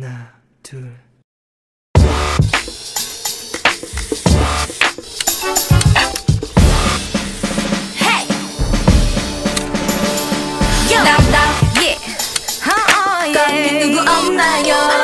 하나 둘 hey! 나, 나, yeah. 어, 어, 예. yeah. 누구 없나요?